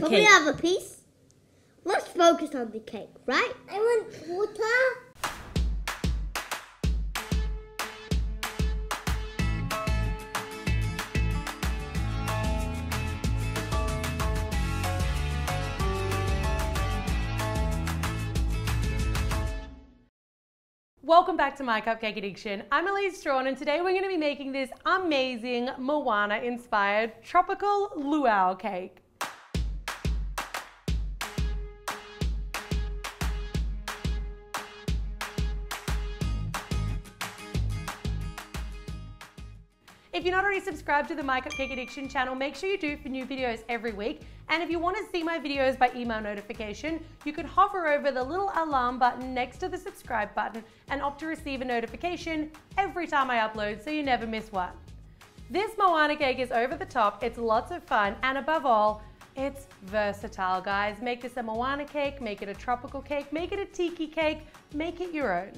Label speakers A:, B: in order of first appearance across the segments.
A: Can we have a piece? Let's focus on the cake, right? I want water.
B: Welcome back to My Cupcake Addiction. I'm Elise Strachan and today we're going to be making this amazing Moana inspired tropical luau cake. If you're not already subscribed to the My Cupcake Addiction channel, make sure you do for new videos every week. And if you want to see my videos by email notification, you can hover over the little alarm button next to the subscribe button and opt to receive a notification every time I upload so you never miss one. This Moana cake is over the top, it's lots of fun, and above all, it's versatile, guys. Make this a Moana cake, make it a tropical cake, make it a tiki cake, make it your own.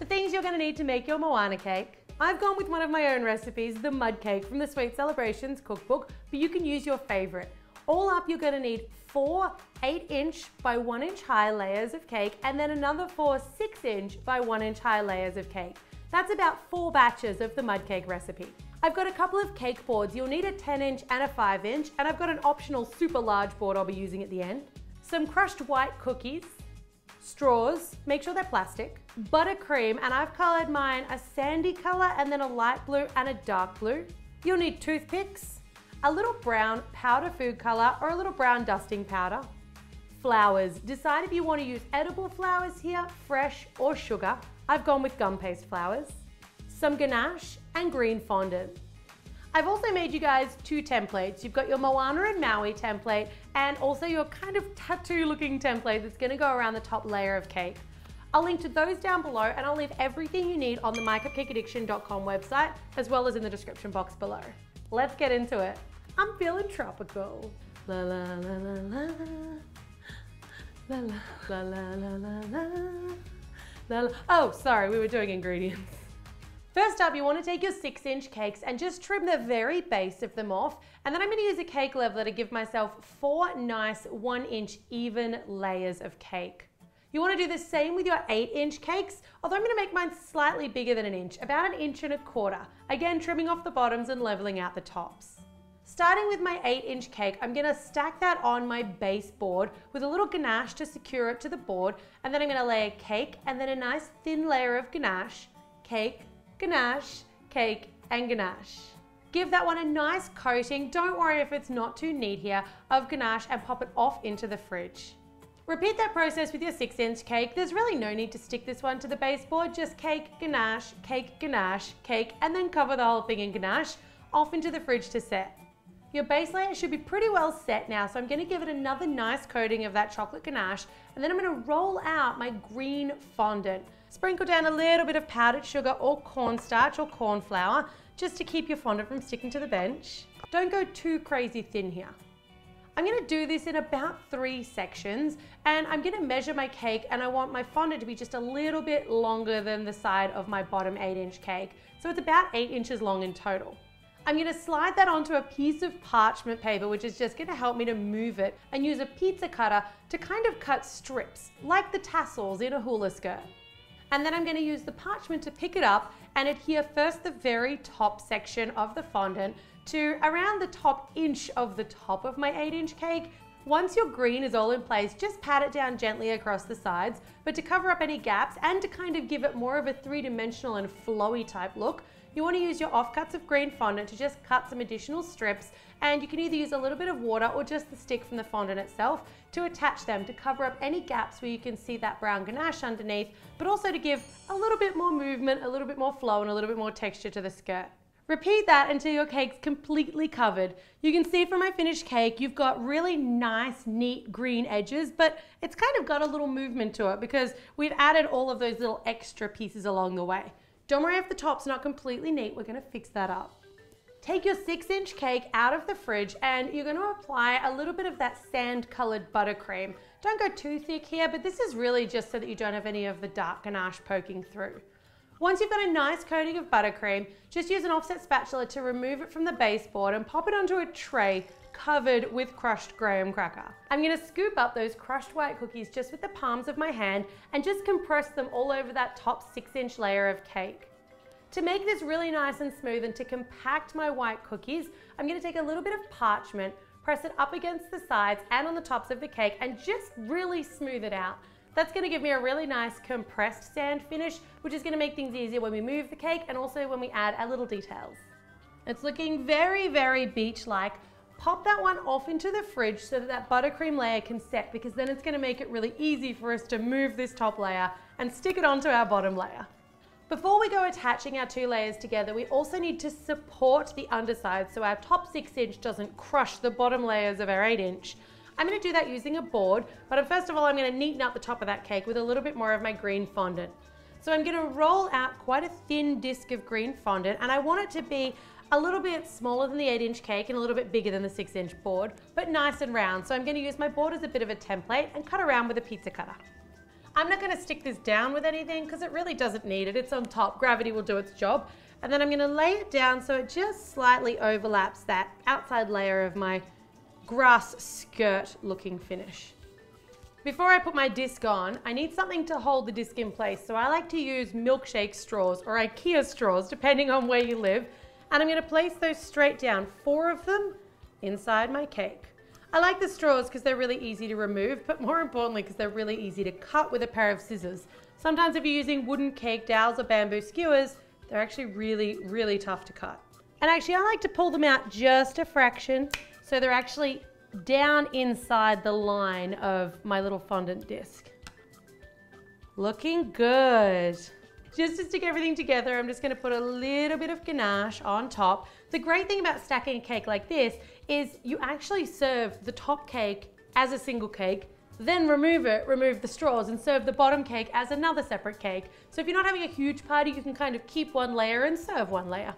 B: The things you're gonna need to make your Moana cake I've gone with one of my own recipes, the mud cake from the Sweet Celebrations cookbook, but you can use your favorite. All up, you're gonna need four 8 inch by 1 inch high layers of cake and then another four 6 inch by 1 inch high layers of cake. That's about four batches of the mud cake recipe. I've got a couple of cake boards. You'll need a 10 inch and a 5 inch, and I've got an optional super large board I'll be using at the end. Some crushed white cookies, straws, make sure they're plastic, buttercream, and I've colored mine a sandy color and then a light blue and a dark blue. You'll need toothpicks, a little brown powder food color or a little brown dusting powder. Flowers, decide if you want to use edible flowers here, fresh or sugar. I've gone with gum paste flowers. Some ganache and green fondant. I've also made you guys two templates. You've got your Moana and Maui template and also your kind of tattoo looking template that's gonna go around the top layer of cake. I'll link to those down below and I'll leave everything you need on the mycupcakeaddiction.com website as well as in the description box below. Let's get into it. I'm feeling tropical. La la la la la. La la la la la la. la, la. Oh, sorry, we were doing ingredients. First up, you want to take your six inch cakes and just trim the very base of them off. And then I'm going to use a cake leveler to give myself four nice one inch even layers of cake. You want to do the same with your 8 inch cakes, although I'm going to make mine slightly bigger than an inch, about an inch and a quarter. Again, trimming off the bottoms and leveling out the tops. Starting with my 8 inch cake, I'm going to stack that on my base board with a little ganache to secure it to the board, and then I'm going to lay a cake and then a nice thin layer of ganache, cake, ganache, cake, and ganache. Give that one a nice coating, don't worry if it's not too neat here, of ganache and pop it off into the fridge. Repeat that process with your six inch cake. There's really no need to stick this one to the baseboard, just cake, ganache, cake, ganache, cake, and then cover the whole thing in ganache, off into the fridge to set. Your base layer should be pretty well set now, so I'm gonna give it another nice coating of that chocolate ganache, and then I'm gonna roll out my green fondant. Sprinkle down a little bit of powdered sugar or cornstarch or corn flour, just to keep your fondant from sticking to the bench. Don't go too crazy thin here. I'm gonna do this in about three sections and I'm gonna measure my cake and I want my fondant to be just a little bit longer than the side of my bottom eight inch cake. So it's about eight inches long in total. I'm gonna slide that onto a piece of parchment paper, which is just gonna help me to move it and use a pizza cutter to kind of cut strips, like the tassels in a hula skirt. And then I'm gonna use the parchment to pick it up and adhere first the very top section of the fondant to around the top inch of the top of my eight inch cake. Once your green is all in place, just pat it down gently across the sides, but to cover up any gaps and to kind of give it more of a three-dimensional and flowy type look, you want to use your offcuts of green fondant to just cut some additional strips and you can either use a little bit of water or just the stick from the fondant itself to attach them to cover up any gaps where you can see that brown ganache underneath, but also to give a little bit more movement, a little bit more flow and a little bit more texture to the skirt. Repeat that until your cake's completely covered. You can see from my finished cake, you've got really nice, neat green edges, but it's kind of got a little movement to it because we've added all of those little extra pieces along the way. Don't worry if the top's not completely neat, we're gonna fix that up. Take your six inch cake out of the fridge and you're gonna apply a little bit of that sand colored buttercream. Don't go too thick here, but this is really just so that you don't have any of the dark ganache poking through. Once you've got a nice coating of buttercream, just use an offset spatula to remove it from the baseboard and pop it onto a tray covered with crushed graham cracker. I'm gonna scoop up those crushed white cookies just with the palms of my hand and just compress them all over that top six inch layer of cake. To make this really nice and smooth and to compact my white cookies, I'm gonna take a little bit of parchment, press it up against the sides and on the tops of the cake and just really smooth it out. That's gonna give me a really nice compressed sand finish, which is gonna make things easier when we move the cake and also when we add our little details. It's looking very, very beach-like. Pop that one off into the fridge so that that buttercream layer can set because then it's gonna make it really easy for us to move this top layer and stick it onto our bottom layer. Before we go attaching our two layers together, we also need to support the underside so our top six inch doesn't crush the bottom layers of our eight inch. I'm gonna do that using a board, but first of all, I'm gonna neaten up the top of that cake with a little bit more of my green fondant. So I'm gonna roll out quite a thin disc of green fondant and I want it to be a little bit smaller than the eight inch cake and a little bit bigger than the six inch board, but nice and round. So I'm gonna use my board as a bit of a template and cut around with a pizza cutter. I'm not gonna stick this down with anything because it really doesn't need it. It's on top, gravity will do its job. And then I'm gonna lay it down so it just slightly overlaps that outside layer of my grass skirt looking finish. Before I put my disc on, I need something to hold the disc in place. So I like to use milkshake straws or Ikea straws, depending on where you live. And I'm gonna place those straight down, four of them inside my cake. I like the straws because they're really easy to remove, but more importantly because they're really easy to cut with a pair of scissors. Sometimes if you're using wooden cake dowels or bamboo skewers, they're actually really, really tough to cut. And actually I like to pull them out just a fraction so they're actually down inside the line of my little fondant disc. Looking good. Just to stick everything together, I'm just gonna put a little bit of ganache on top. The great thing about stacking a cake like this is you actually serve the top cake as a single cake, then remove it, remove the straws, and serve the bottom cake as another separate cake. So if you're not having a huge party, you can kind of keep one layer and serve one layer.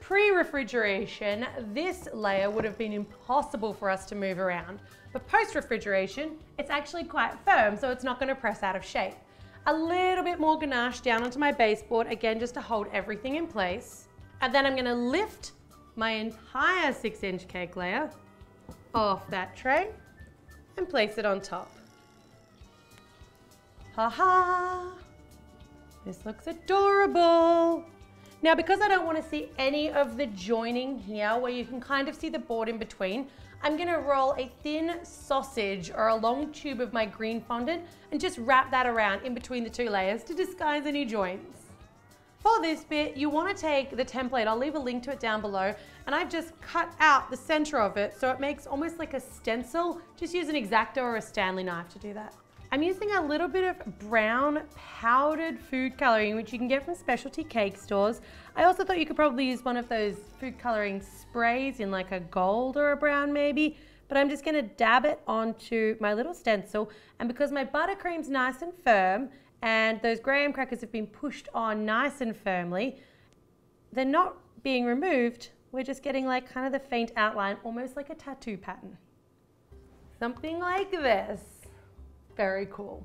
B: Pre-refrigeration, this layer would have been impossible for us to move around. But post-refrigeration, it's actually quite firm, so it's not gonna press out of shape. A little bit more ganache down onto my baseboard, again, just to hold everything in place. And then I'm gonna lift my entire six inch cake layer off that tray and place it on top. Ha ha! This looks adorable. Now, because I don't want to see any of the joining here where you can kind of see the board in between, I'm gonna roll a thin sausage or a long tube of my green fondant and just wrap that around in between the two layers to disguise any joints. For this bit, you wanna take the template, I'll leave a link to it down below, and I've just cut out the center of it so it makes almost like a stencil. Just use an X-Acto or a Stanley knife to do that. I'm using a little bit of brown powdered food coloring, which you can get from specialty cake stores. I also thought you could probably use one of those food coloring sprays in like a gold or a brown maybe, but I'm just gonna dab it onto my little stencil. And because my buttercream's nice and firm and those graham crackers have been pushed on nice and firmly. They're not being removed. We're just getting like kind of the faint outline, almost like a tattoo pattern. Something like this. Very cool.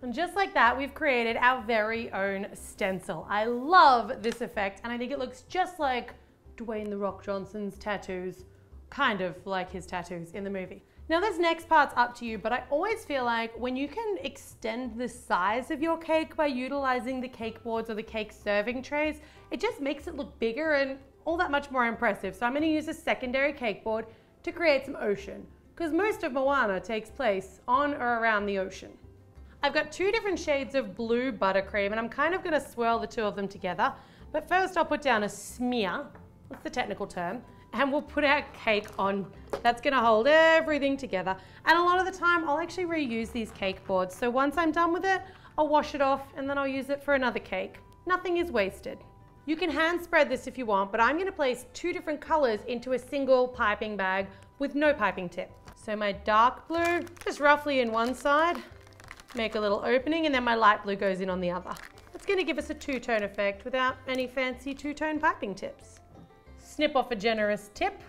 B: And just like that, we've created our very own stencil. I love this effect, and I think it looks just like Dwayne The Rock Johnson's tattoos, kind of like his tattoos in the movie. Now this next part's up to you, but I always feel like when you can extend the size of your cake by utilizing the cake boards or the cake serving trays, it just makes it look bigger and all that much more impressive. So I'm gonna use a secondary cake board to create some ocean, because most of Moana takes place on or around the ocean. I've got two different shades of blue buttercream and I'm kind of gonna swirl the two of them together. But first I'll put down a smear, what's the technical term? and we'll put our cake on. That's gonna hold everything together. And a lot of the time, I'll actually reuse these cake boards. So once I'm done with it, I'll wash it off and then I'll use it for another cake. Nothing is wasted. You can hand spread this if you want, but I'm gonna place two different colors into a single piping bag with no piping tip. So my dark blue, just roughly in one side, make a little opening, and then my light blue goes in on the other. It's gonna give us a two-tone effect without any fancy two-tone piping tips snip off a generous tip.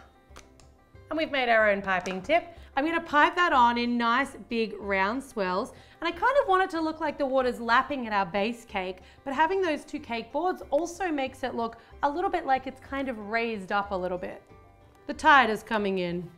B: And we've made our own piping tip. I'm gonna pipe that on in nice big round swells. And I kind of want it to look like the water's lapping at our base cake, but having those two cake boards also makes it look a little bit like it's kind of raised up a little bit. The tide is coming in.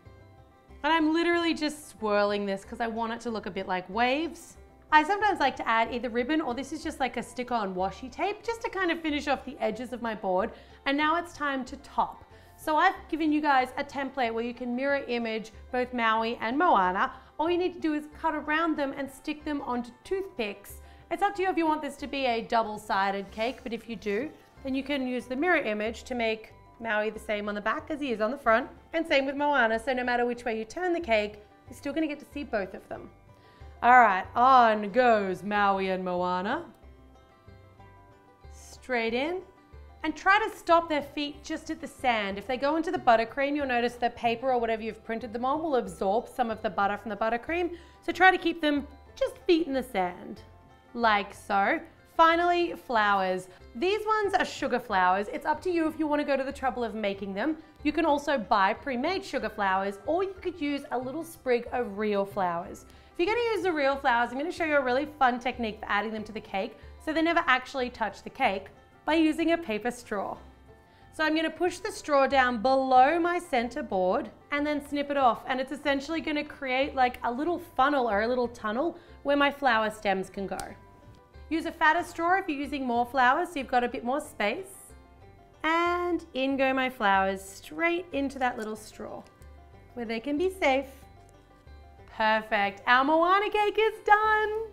B: And I'm literally just swirling this because I want it to look a bit like waves. I sometimes like to add either ribbon or this is just like a stick-on washi tape just to kind of finish off the edges of my board. And now it's time to top. So I've given you guys a template where you can mirror image both Maui and Moana. All you need to do is cut around them and stick them onto toothpicks. It's up to you if you want this to be a double-sided cake, but if you do, then you can use the mirror image to make Maui the same on the back as he is on the front, and same with Moana, so no matter which way you turn the cake, you're still gonna get to see both of them. All right, on goes Maui and Moana. Straight in. And try to stop their feet just at the sand. If they go into the buttercream, you'll notice the paper or whatever you've printed them on will absorb some of the butter from the buttercream. So try to keep them just feet in the sand, like so. Finally, flowers. These ones are sugar flowers. It's up to you if you want to go to the trouble of making them. You can also buy pre-made sugar flowers or you could use a little sprig of real flowers. If you're going to use the real flowers, I'm going to show you a really fun technique for adding them to the cake so they never actually touch the cake by using a paper straw. So I'm going to push the straw down below my center board and then snip it off. And it's essentially going to create like a little funnel or a little tunnel where my flower stems can go. Use a fatter straw if you're using more flowers so you've got a bit more space. And in go my flowers straight into that little straw where they can be safe. Perfect. Our Moana cake is done.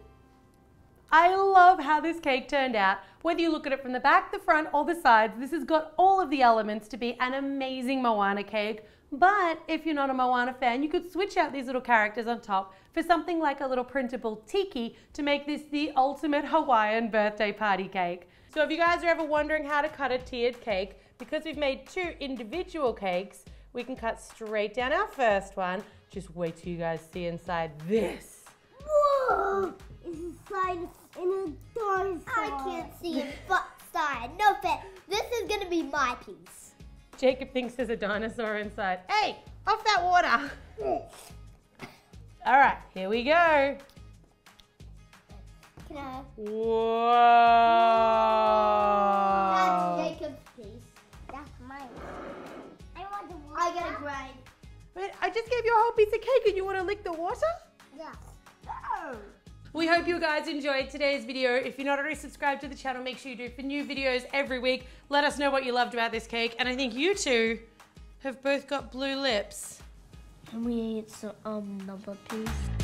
B: I love how this cake turned out. Whether you look at it from the back, the front, or the sides, this has got all of the elements to be an amazing Moana cake. But if you're not a Moana fan, you could switch out these little characters on top for something like a little printable tiki to make this the ultimate Hawaiian birthday party cake. So if you guys are ever wondering how to cut a tiered cake, because we've made two individual cakes, we can cut straight down our first one. Just wait till you guys see inside this.
A: Whoa! It's inside in a dark I can't see it, but side. No fair. This is gonna be my piece.
B: Jacob thinks there's a dinosaur inside. Hey, off that water. All right, here we go.
A: Can I?
B: Whoa.
A: That's Jacob's piece. That's mine. I want the water. I gotta grind.
B: But I just gave you a whole piece of cake and you want to lick the water?
A: Yeah.
B: No. We hope you guys enjoyed today's video. If you're not already subscribed to the channel, make sure you do for new videos every week. Let us know what you loved about this cake. And I think you two have both got blue lips.
A: Can we eat some um number piece?